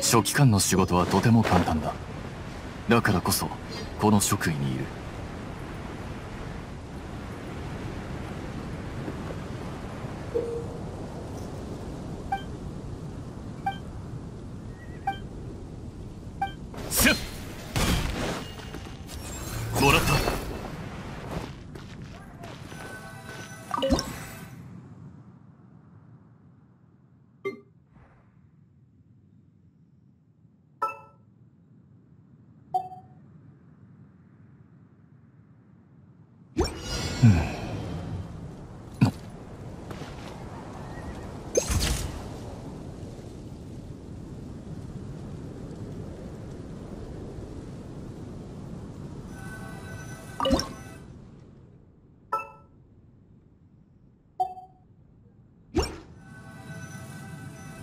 書記官の仕事はとても簡単だ。だからこそこの職位にいる。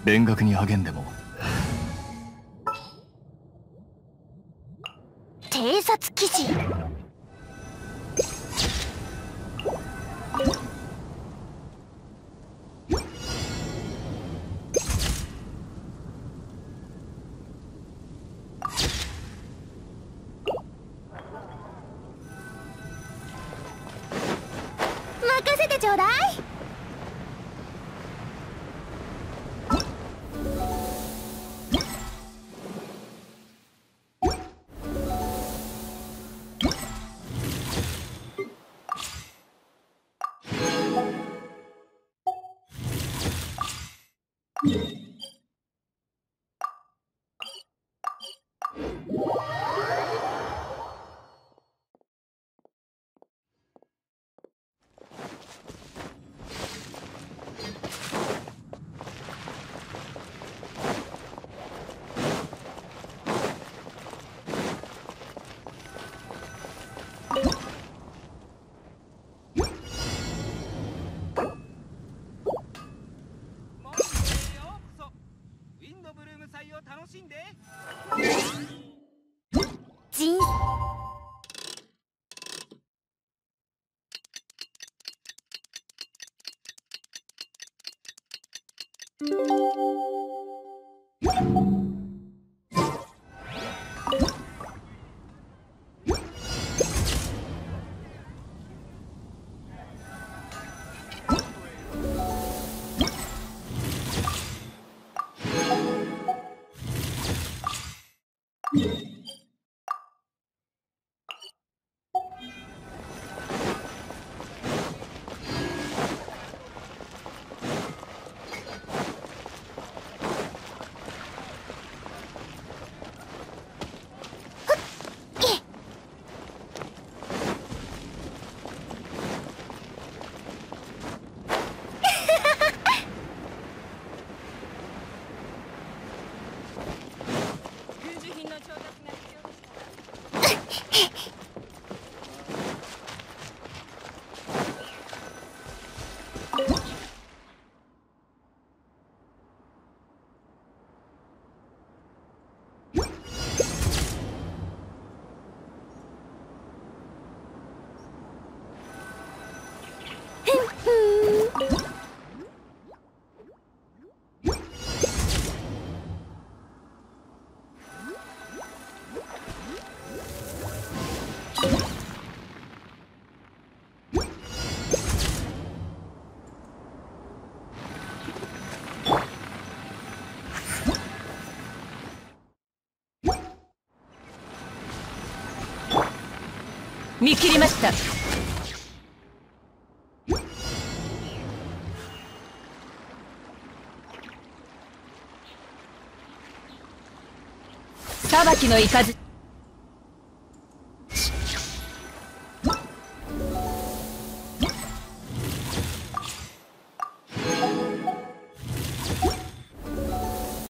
勉学に励んでも。偵察記事。ちょうだい。Música 見切りました。裁きの雷。